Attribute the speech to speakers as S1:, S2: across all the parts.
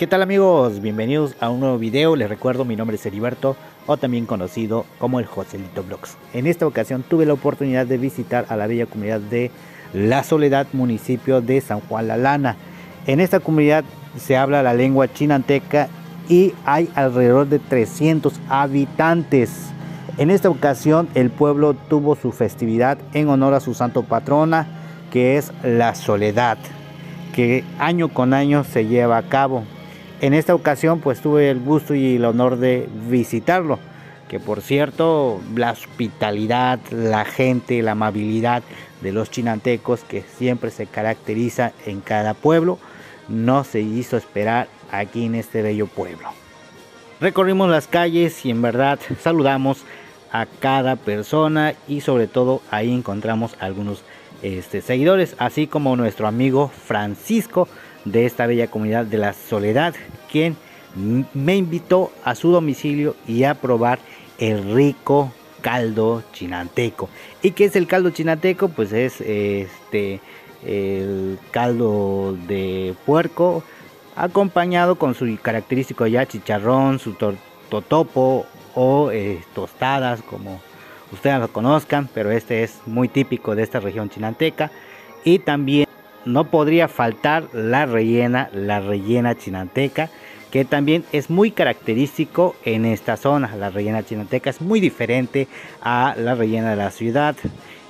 S1: ¿Qué tal amigos? Bienvenidos a un nuevo video. Les recuerdo, mi nombre es Heriberto o también conocido como el Joselito Blogs. En esta ocasión tuve la oportunidad de visitar a la bella comunidad de La Soledad, municipio de San Juan La Lana. En esta comunidad se habla la lengua chinanteca y hay alrededor de 300 habitantes. En esta ocasión el pueblo tuvo su festividad en honor a su santo patrona, que es la Soledad, que año con año se lleva a cabo. En esta ocasión pues tuve el gusto y el honor de visitarlo, que por cierto la hospitalidad, la gente, la amabilidad de los chinantecos que siempre se caracteriza en cada pueblo, no se hizo esperar aquí en este bello pueblo. Recorrimos las calles y en verdad saludamos a cada persona y sobre todo ahí encontramos algunos este, seguidores, así como nuestro amigo Francisco, de esta bella comunidad de la Soledad, quien me invitó a su domicilio y a probar el rico caldo chinanteco. ¿Y qué es el caldo chinanteco? Pues es este el caldo de puerco acompañado con su característico ya chicharrón, su totopo o eh, tostadas como ustedes lo conozcan, pero este es muy típico de esta región chinanteca y también no podría faltar la rellena, la rellena chinanteca, que también es muy característico en esta zona. La rellena chinanteca es muy diferente a la rellena de la ciudad.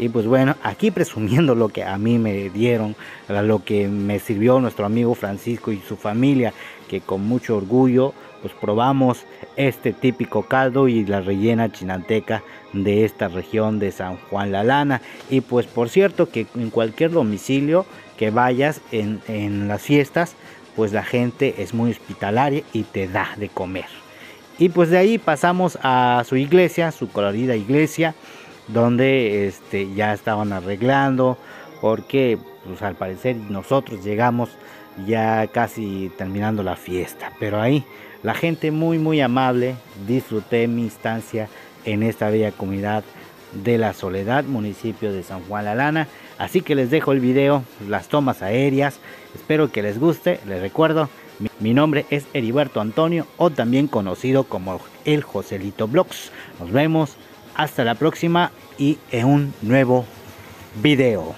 S1: Y pues bueno, aquí presumiendo lo que a mí me dieron, lo que me sirvió nuestro amigo Francisco y su familia, que con mucho orgullo pues probamos este típico caldo y la rellena chinanteca de esta región de San Juan La Lana. Y pues por cierto que en cualquier domicilio que vayas en, las fiestas, pues la gente es muy hospitalaria y te da de comer. Y pues de ahí pasamos a su iglesia, su colorida iglesia, donde este, ya estaban arreglando, porque pues al parecer nosotros llegamos ya casi terminando la fiesta. Pero ahí la gente muy muy amable, disfruté mi instancia en esta bella comunidad de la Soledad, municipio de San Juan La Lana. Así que les dejo el video, las tomas aéreas. Espero que les guste. Les recuerdo, mi, nombre es Heriberto Antonio o también conocido como el Joselito Blogs. Nos vemos hasta la próxima y en un nuevo video.